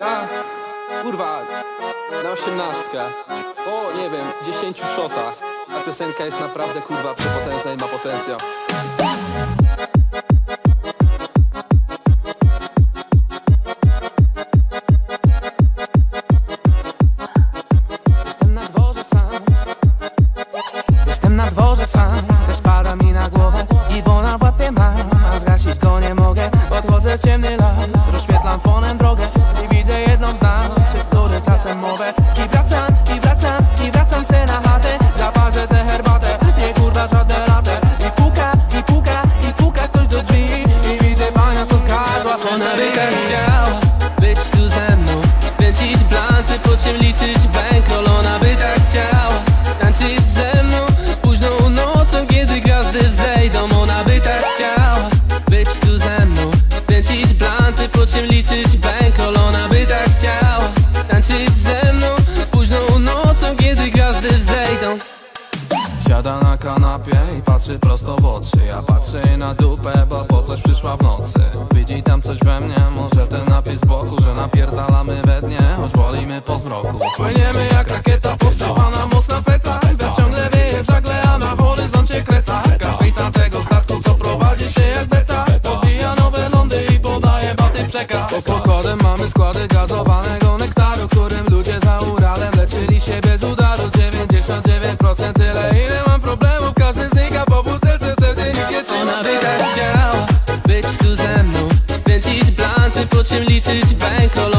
A, kurwa, na osiemnastkę. O, nie wiem, dziesięciu szotach. Ta piosenka jest naprawdę, kurwa, przepotężna i ma potencjał. Głowę I bona w łapie mam. A zgasić go nie mogę Odchodzę w ciemny las. Rozświetlam fonem drogę I widzę jedną z nas Przy której tracę mowę. I wracam, i wracam, i wracam se na chatę. Zaparzę tę herbatę Nie kurwa żadne latę I puka, i puka, i puka ktoś do drzwi. I widzę pana co skradła Ona by tak chciała Być tu ze mną. Kręcić blanty, po czym liczyć czym liczyć bankroll Ona by tak chciała. Tańczyć ze mną Późną nocą, kiedy gwiazdy wzejdą. Siada na kanapie i patrzy prosto w oczy. Ja patrzę jej na dupę, bo po coś przyszła w nocy. Widzi tam coś we mnie, może ten napis z boku Że napierdalamy we dnie, choć bolimy po zmroku. Płyniemy jak rakieta, posypana mocna To it's your bank all